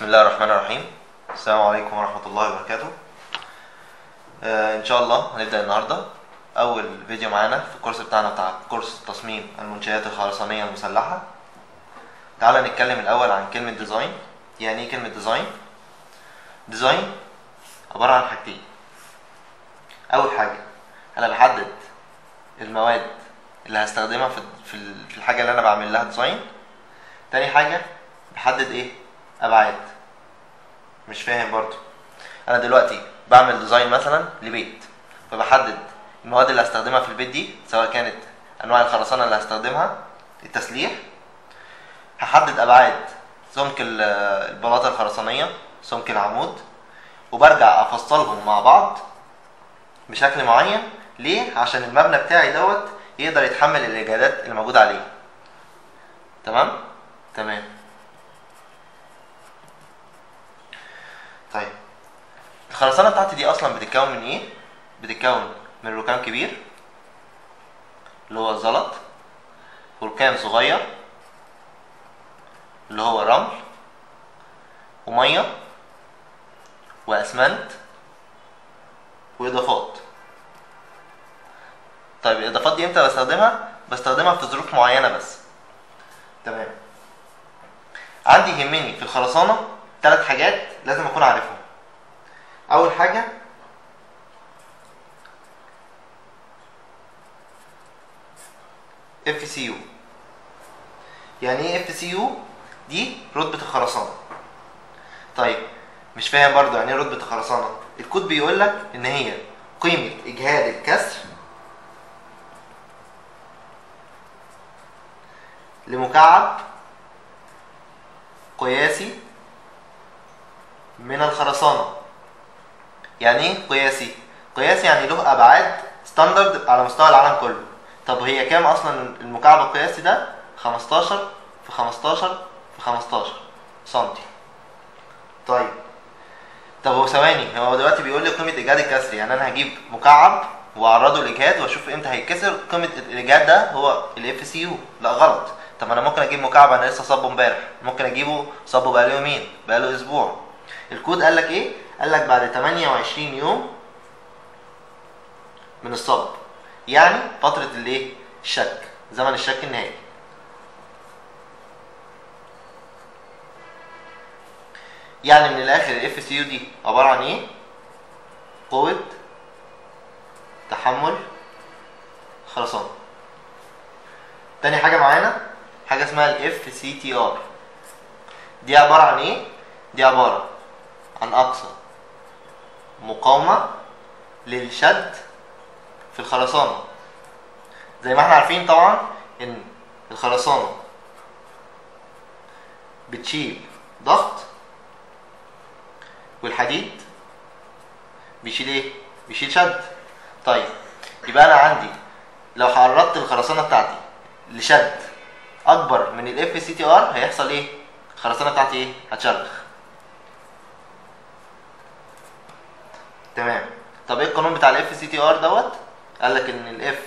بسم الله الرحمن الرحيم. السلام عليكم ورحمة الله وبركاته. آه إن شاء الله هنبدأ النهاردة. أول فيديو معانا في الكورس بتاعنا بتاع كورس تصميم المنشآت الخرسانية المسلحة. تعالى نتكلم الأول عن كلمة design يعني إيه كلمة design؟ design عبارة عن حاجتين. أول حاجة أنا بحدد المواد اللي هستخدمها في في الحاجة اللي أنا بعمل لها design تاني حاجة بحدد إيه؟ أبعاد مش فاهم برضو. أنا دلوقتي بعمل design مثلا لبيت فبحدد المواد اللي هستخدمها في البيت دي سواء كانت أنواع الخرسانة اللي هستخدمها التسليح. هحدد أبعاد سمك ال- البلاطة الخرسانية سمك العمود وبرجع أفصلهم مع بعض بشكل معين. ليه؟ عشان المبنى بتاعي دوت يقدر يتحمل الإجهادات اللي موجودة عليه. تمام؟ تمام. طيب الخرسانة بتاعتي دي أصلا بتتكون من إيه؟ بتتكون من ركام كبير اللي هو الزلط وركام صغير اللي هو الرمل ومية وأسمنت وإضافات طيب الإضافات دي إمتى بستخدمها؟ بستخدمها في ظروف معينة بس تمام عندي يهمني في الخرسانة ثلاث حاجات لازم أكون عارفهم. أول حاجة اف سي يو يعني إيه اف سي يو دي رتبة الخرسانة. طيب مش فاهم برضو يعني إيه رتبة الخرسانة. الكود بيقول لك إن هي قيمة إجهاد الكسر لمكعب قياسي من الخرسانة. يعني إيه قياسي؟ قياسي يعني له أبعاد ستاندرد على مستوى العالم كله. طب هي كام أصلا المكعب القياسي ده؟ 15 في 15 في 15 سنتي. طيب. طب هو ثواني هو دلوقتي بيقول لي قيمة إجهاد الكسر يعني أنا هجيب مكعب وأعرضه لاجهاد وأشوف إمتى هيتكسر؟ قيمة الإجهاد ده هو ال Fcu لا غلط. طب أنا ممكن أجيب مكعب أنا لسه صبه امبارح. ممكن أجيبه صبه بقاله يومين بقاله أسبوع. الكود قال لك إيه؟ قال لك بعد 28 يوم من الصب يعني فترة الإيه؟ الشك زمن الشك النهائي. يعني من الآخر ال Fcu دي عبارة عن إيه؟ قوة تحمل خرسانة. تاني حاجة معانا حاجة اسمها ال Fctr دي عبارة عن إيه؟ دي عبارة عن أقصى. مقاومة للشد في الخرسانة. زي ما إحنا عارفين طبعا إن الخرسانة بتشيل ضغط والحديد بيشيل إيه؟ بيشيل شد. طيب يبقى أنا عندي لو عرضت الخرسانة بتاعتي لشد أكبر من ال Fctr هيحصل إيه؟ الخرسانة بتاعتي إيه؟ هتشرخ. تمام. طب إيه القانون بتاع ال Fctr دوت؟ قال لك إن ال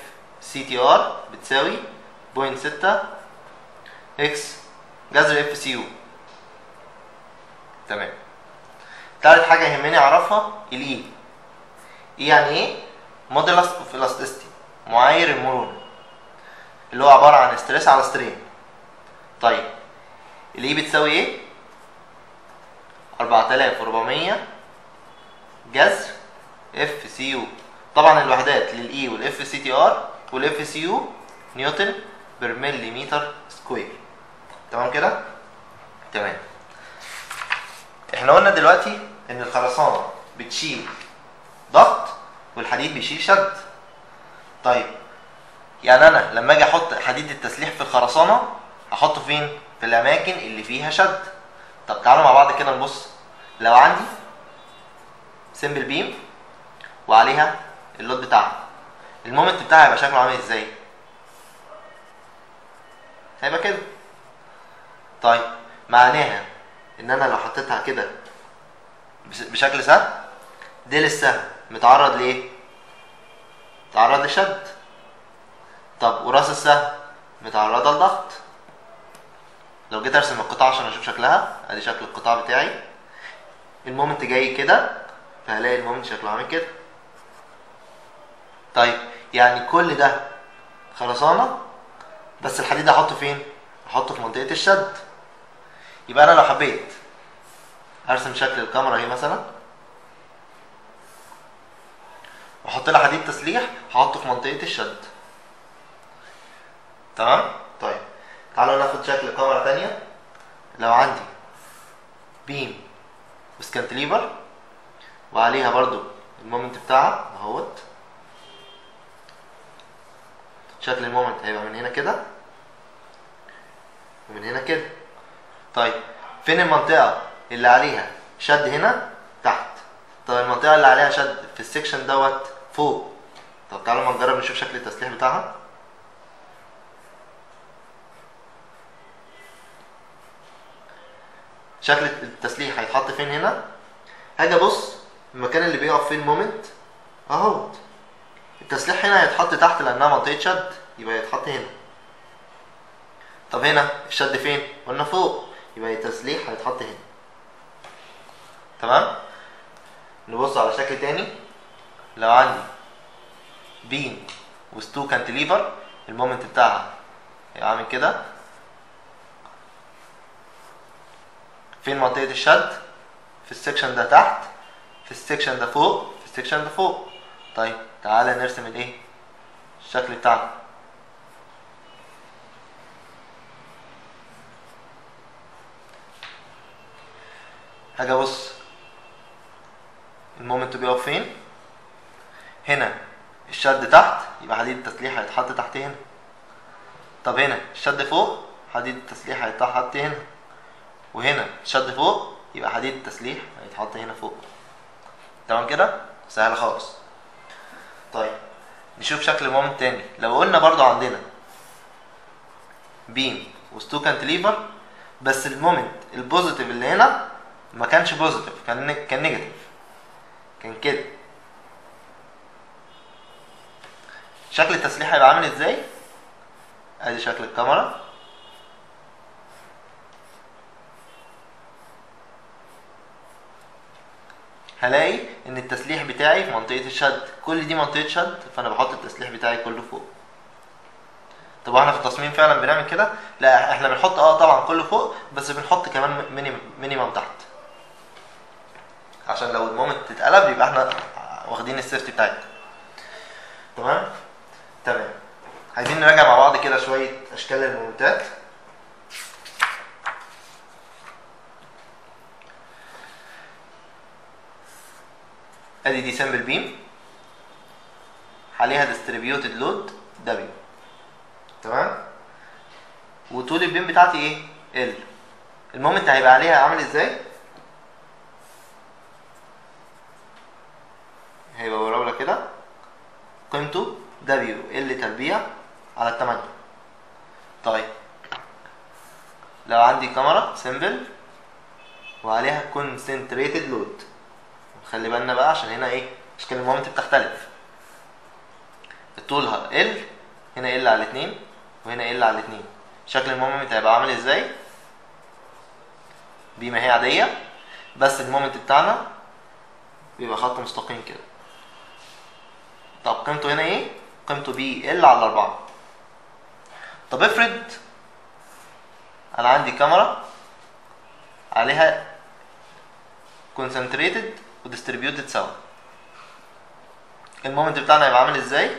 Fctr بتساوي 0.6 x جذر Fcu تمام. تالت حاجة يهمني أعرفها ال E E يعني إيه؟ modulus of elasticity معاير المرونة اللي هو عبارة عن stress على strain طيب ال E بتساوي إيه؟ 4400 جذر Fcu طبعا الوحدات لل E وال Fctr وال Fcu newton per millimeter square. تمام كده؟ تمام. إحنا قلنا دلوقتي إن الخرسانة بتشيل ضغط والحديد بيشيل شد. طيب يعني أنا لما أجي أحط حديد التسليح في الخرسانة هحطه فين؟ في الأماكن اللي فيها شد. طب تعالوا مع بعض كده نبص. لو عندي سمبل بيم وعليها اللود بتاعها. المومنت بتاعها هيبقى شكله عامل إزاي؟ هيبقى كده. طيب معناها إن أنا لو حطيتها كده بشكل سهل ديل السهم متعرض لإيه؟ متعرض لشد. طب وراس السهم متعرضة لضغط. لو جيت أرسم القطاع عشان أشوف شكلها أدي شكل القطاع بتاعي. ال moment جاي كده فهلاقي ال moment شكله عامل كده. طيب يعني كل ده خرسانة؟ بس الحديد احطه فين؟ احطه في منطقة الشد. يبقى أنا لو حبيت أرسم شكل الكمرة أهي مثلا وأحط لها حديد تسليح هحطه في منطقة الشد. تمام؟ طيب تعالوا ناخد شكل كمرة تانية. لو عندي beam with cantilever وعليها برضو ال moment بتاعها أهوت. شكل ال moment هيبقى من هنا كده. ومن هنا كده. طيب فين المنطقة اللي عليها؟ شد هنا تحت. طب المنطقة اللي عليها شد في ال section دوت فوق. طب تعالوا ما نجرب نشوف شكل التسليح بتاعها. شكل التسليح هيتحط فين هنا؟ هاجي أبص المكان اللي بيقف فيه ال moment. أهوت. التسليح هنا هيتحط تحت لأنها منطقة شد يبقى يتحط هنا. طب هنا الشد فين؟ قلنا فوق يبقى التسليح هيتحط هنا. تمام؟ نبص على شكل تاني. لو عندي beam with two cantilever ال moment بتاعها هيبقى عامل كده. فين منطقة الشد؟ في ال section ده تحت في ال section ده فوق في ال section ده فوق. طيب تعالى نرسم الايه؟ الشكل بتاعنا هاجي أبص. المومنت بيقف فين؟ هنا. الشد تحت يبقى حديد التسليح هيتحط تحت هنا. طب هنا الشد فوق حديد التسليح هيتحط هنا. وهنا الشد فوق يبقى حديد التسليح هيتحط هنا فوق. تمام كده؟ سهل خالص. طيب نشوف شكل ال moment تاني. لو قلنا برضو عندنا beam with two cantilever بس ال moment ال positive اللي هنا ما كانش positive كان كان negative كان كده. شكل التسليح هيبقى عامل إزاي؟ ادي شكل الكمرة. هلاقي إن التسليح بتاعي في منطقة الشد. كل دي منطقة شد فأنا بحط التسليح بتاعي كله فوق. طب إحنا في التصميم فعلا بنعمل كده؟ لا إحنا بنحط آه طبعا كله فوق بس بنحط كمان minimum تحت. عشان لو ال moment اتقلب يبقى إحنا واخدين ال safety بتاعتنا. تمام؟ تمام. عايزين نراجع مع بعض كده شوية أشكال ال moment ات. ادي دي simple beam. عليها distributed load W تمام؟ وطول ال beam بتاعتي إيه؟ L ال moment هيبقى عليها عامل إزاي؟ هيبقى مراوله كده. قيمته W L تربيع على 8 طيب. لو عندي كمرة simple وعليها concentrated load خلي بالنا بقى عشان هنا إيه اشكال ال moment بتختلف. طولها L هنا L على 2 وهنا L على 2 شكل ال moment هيبقى عامل إزاي؟ بما هي عادية بس ال moment بتاعنا بيبقى خط مستقيم كده. طب قيمته هنا إيه؟ قيمته P L على 4 طب افرض أنا عندي كمرة عليها concentrated و distributed سوا ال moment بتاعنا هيبقى عامل إزاي؟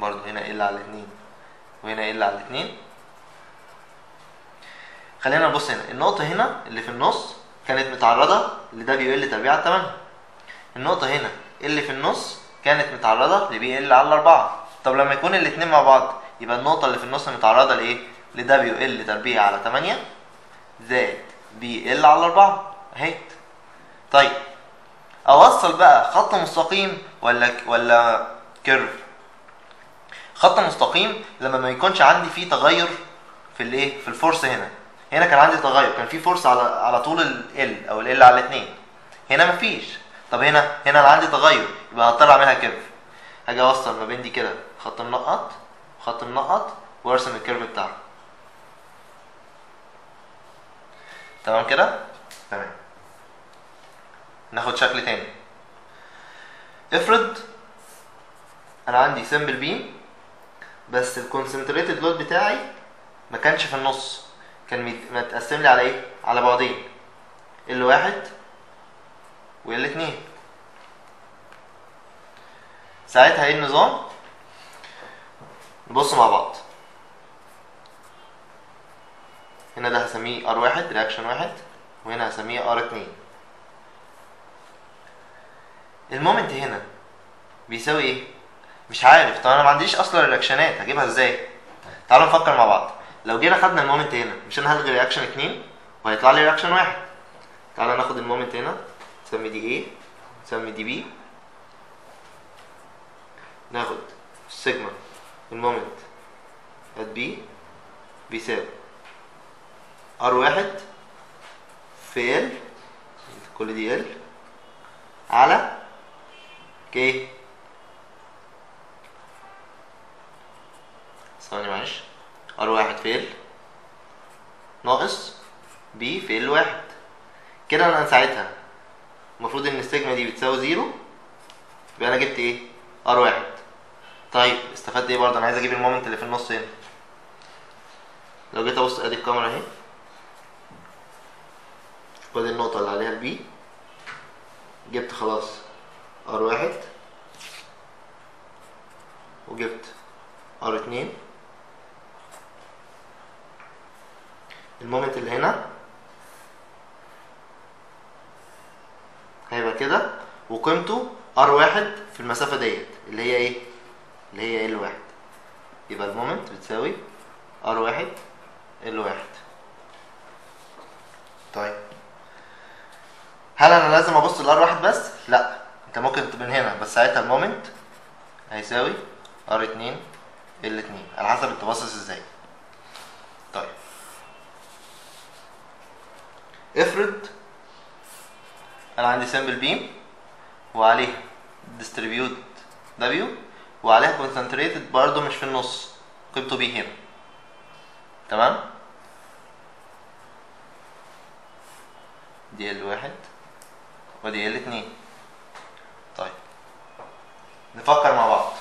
برضو هنا L على 2 وهنا L على 2 خلينا نبص هنا. النقطة هنا اللي في النص كانت متعرضة ل W L تربيع على 8 النقطة هنا اللي في النص كانت متعرضة ل P L على 4 طب لما يكون الاتنين مع بعض يبقى النقطة اللي في النص متعرضة لإيه؟ ل W L تربيع على 8 زائد P L على 4 أهي. طيب أوصل بقى خط مستقيم ولا ولا curve خط مستقيم لما ما يكونش عندي فيه تغير في الإيه؟ في ال force هنا. هنا كان عندي تغير كان في force على على طول L أو L على 2 هنا مفيش. طب هنا هنا أنا عندي تغير يبقى هضطر أعملها curve هاجي أوصل ما بين دي كده خط منقط وخط منقط وأرسم ال curve بتاعه تمام كده؟ تمام. ناخد شكل تاني. افرض أنا عندي simple beam بس ال concentrated load بتاعي ما كانش في النص. كان مت- متقسم لي على إيه؟ على بعدين L واحد و L اتنين. ساعتها إيه النظام؟ نبص مع بعض. هنا ده هسميه R واحد reaction واحد وهنا هسميه R اتنين. ال moment هنا بيساوي إيه؟ مش عارف طب أنا ما عنديش أصلا ال reaction ات هجيبها إزاي؟ تعالوا نفكر مع بعض. لو جينا خدنا ال moment هنا مش أنا هلغي reaction اتنين وهيطلع لي reaction واحد. تعالى ناخد ال moment هنا نسمي دي A نسمي دي B. ناخد ال sigma ال moment at B بيساوي R واحد في L كل دي L على K ثواني معلش. R واحد في L ناقص P في L واحد. كده أنا ساعتها. المفروض إن السيجما دي بتساوي zero. يبقى أنا جبت إيه؟ R واحد. طيب استفدت إيه برضه؟ أنا عايز أجيب ال moment اللي في النص هنا. لو جيت أبص أدي الكمرة أهي. خد النقطة اللي عليها ال P جبت خلاص. R واحد. وجبت R اتنين. ال moment اللي هنا هيبقى كده. وقيمته R واحد في المسافة ديت اللي هي إيه؟ اللي هي L واحد. يبقى ال moment بتساوي R واحد L واحد. طيب. هل أنا لازم أبص ل R واحد بس؟ لأ. انت ممكن من هنا بس ساعتها ال moment هيساوي R اتنين L اتنين. على حسب انت باصص إزاي. طيب. افرض أنا عندي simple beam وعليها distributed W وعليها concentrated برضه مش في النص قيمته P هنا. تمام؟ دي L واحد ودي L اتنين. طيب. نفكر مع بعض.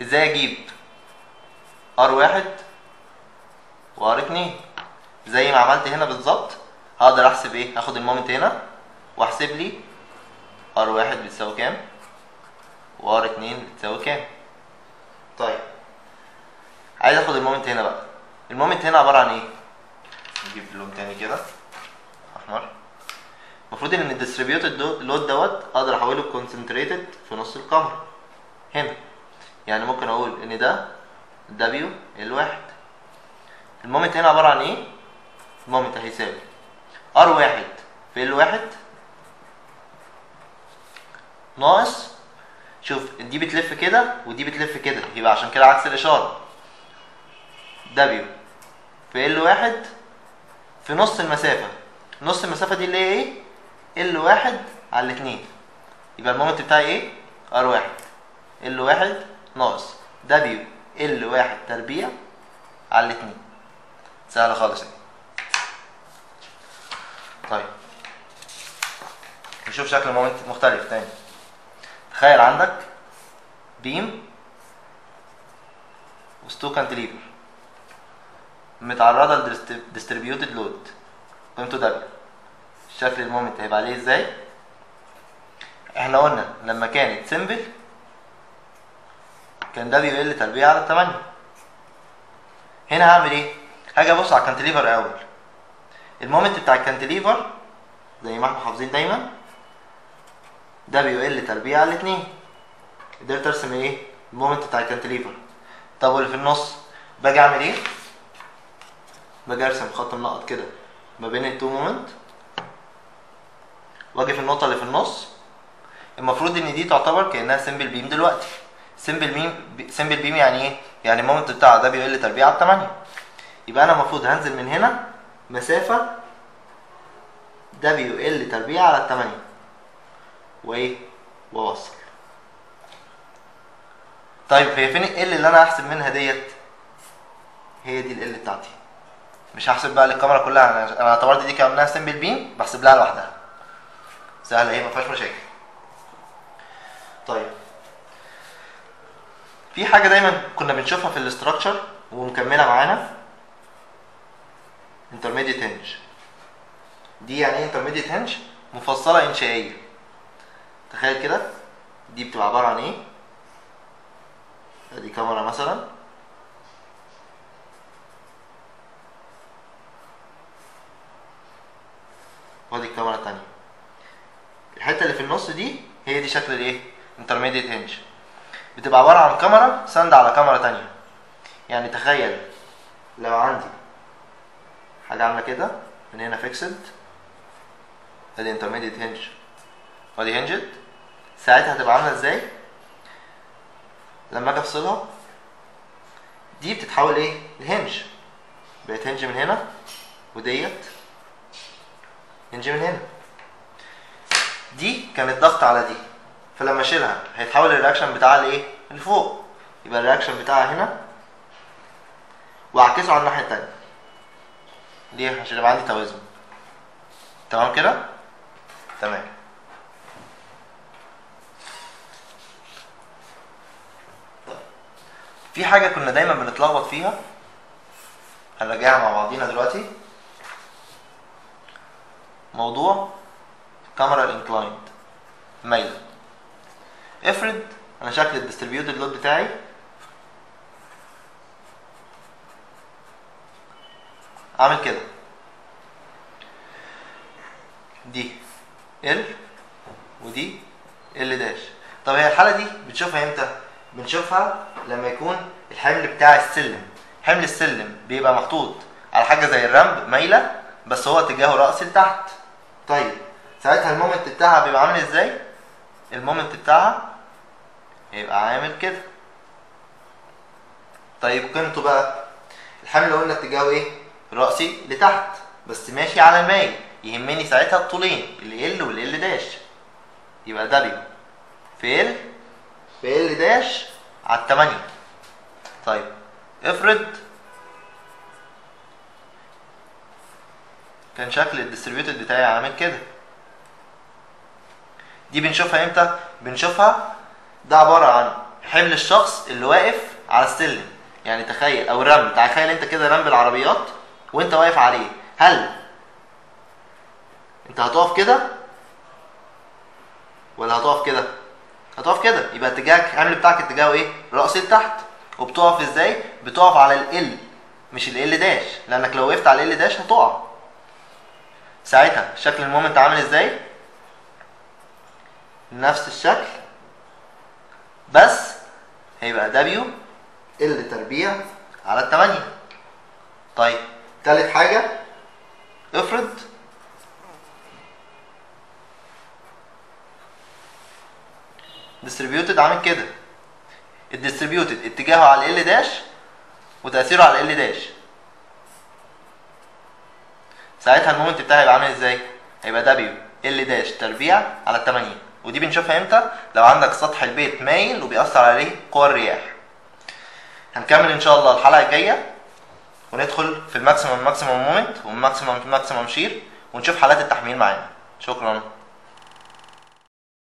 إزاي أجيب R واحد و R اتنين؟ زي ما عملت هنا بالظبط. هقدر احسب إيه؟ هاخد ال moment هنا واحسب لي R واحد بتساوي كام؟ و R اتنين بتساوي كام؟ طيب. عايز اخد ال moment هنا بقى. ال moment هنا عبارة عن إيه؟ نجيب لون تاني كده. أحمر. المفروض إن ال distributed load دوت أقدر أحوله concentrated في نص الكمرة هنا. يعني ممكن أقول إن ده W L واحد ال moment هنا عبارة عن إيه؟ ال moment هيساوي. R واحد في L واحد ناقص شوف دي بتلف كده ودي بتلف كده يبقى عشان كده عكس الإشارة. W في L واحد في نص المسافة. نص المسافة دي اللي هي إيه؟ L واحد على الاتنين يبقى ال moment بتاعي إيه؟ ار واحد. ال واحد ناقص دبليو ال واحد تربيع على الاتنين سهلة خالص اهي طيب. نشوف شكل moment مختلف تاني. تخيل عندك beam with two cantilever متعرضة ل distributed load قيمته W شكل ال moment هيبقى عليه إزاي؟ إحنا قلنا لما كانت simple كان W L تربيع على 8 هنا هعمل إيه؟ هاجي أبص على ال cantilever الأول. ال moment بتاع ال cantilever زي ما إحنا حافظين دايما W L تربيع على 2 قدرت ارسم إيه؟ ال moment بتاع ال cantilever. طب واللي في النص؟ باجي أعمل إيه؟ باجي أرسم خط منقط كده ما بين ال two moment واجي في النقطة اللي في النص. المفروض إن دي تعتبر كأنها simple beam دلوقتي. simple beam simple beam يعني إيه؟ يعني ال moment بتاعها W L تربيع على 8 يبقى أنا المفروض هنزل من هنا مسافة دبليو ال تربيع على 8 وإيه؟ وأوصل. طيب هي فين ال اللي أنا هحسب منها ديت؟ هي دي ال بتاعتي. مش هحسب بقى للكاميرا كلها أنا اعتبرت دي كأنها سمبل بيم بحسب لها لوحدها. سهلة اهي ما فيهاش مشاكل. طيب. في حاجة دايما كنا بنشوفها في الاستراكشر ومكملة معانا. intermediate hinge. دي يعني إيه intermediate hinge مفصلة إنشائية. تخيل كده. دي بتبقى عبارة عن إيه؟ أدي كاميرا مثلا. وأدي الكاميرا التانية. الحتة اللي في النص دي هي دي شكل الايه؟ intermediate hinge. بتبقى عبارة عن كمرة ساندة على كمرة تانية. يعني تخيل لو عندي حاجة عاملة كده من هنا fixed ادي intermediate hinge. وادي hinged ساعتها هتبقى عاملة إزاي؟ لما أجي افصلها دي بتتحول إيه؟ ل hinge بقت hinge من هنا وديت hinge من هنا. دي كانت ضغط على دي. فلما اشيلها هيتحول ال reaction بتاعها لإيه؟ لفوق. يبقى ال reaction بتاعها هنا. وأعكسه على الناحية التانية. ليه؟ عشان يبقى عندي توازن. تمام كده؟ تمام. في حاجة كنا دايما بنتلخبط فيها؟ هنراجعها مع بعضينا دلوقتي. موضوع الكمرة ال inclined مايلة افرض أنا شكل ال distributed load بتاعي. عامل كده. دي L ودي L dash طب هي الحالة دي بتشوفها إمتى؟ بنشوفها لما يكون الحمل بتاع السلم. حمل السلم بيبقى محطوط على حاجة زي ال ramp مايلة بس هو اتجاهه راسي لتحت. طيب. ساعتها ال moment بتاعها بيبقى عامل إزاي؟ ال moment بتاعها هيبقى عامل كده. طيب قيمته بقى الحمل قلنا اتجاهه إيه؟ رأسي لتحت بس ماشي على المايل يهمني ساعتها الطولين ال L و L dash يبقى W في L في L dash على التمانية. طيب افرض كان شكل ال distributed بتاعي عامل كده. دي بنشوفها إمتى؟ بنشوفها ده عبارة عن حمل الشخص اللي واقف على السلم. يعني تخيل أو الرمل تخيل أنت كده رمل العربيات وأنت واقف عليه. هل أنت هتقف كده؟ ولا هتقف كده؟ هتقف كده. يبقى اتجاهك الحمل بتاعك اتجاهه إيه؟ راسي لتحت وبتقف إزاي؟ بتقف على ال مش ال داش لأنك لو وقفت على ال داش هتقع. ساعتها شكل المومنت عامل إزاي؟ نفس الشكل بس هيبقى دبليو L تربيع على التمانية. طيب تالت حاجة افرض distributed عامل كده. ال distributed اتجاهه على L dash وتأثيره على L dash ساعتها ال moment بتاعي هيبقى عامل إزاي؟ هيبقى W L dash تربيع على 8 ودي بنشوفها إمتى؟ لو عندك سطح البيت مايل وبيأثر عليه قوى الرياح. هنكمل إن شاء الله الحلقة الجاية وندخل في ال maximum maximum moment وال maximum maximum shear ونشوف حالات التحميل معانا. شكرا.